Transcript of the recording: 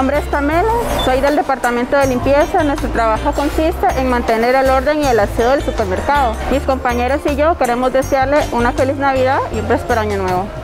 nombre es Pamela, soy del departamento de limpieza. Nuestro trabajo consiste en mantener el orden y el aseo del supermercado. Mis compañeros y yo queremos desearle una feliz Navidad y un próspero año nuevo.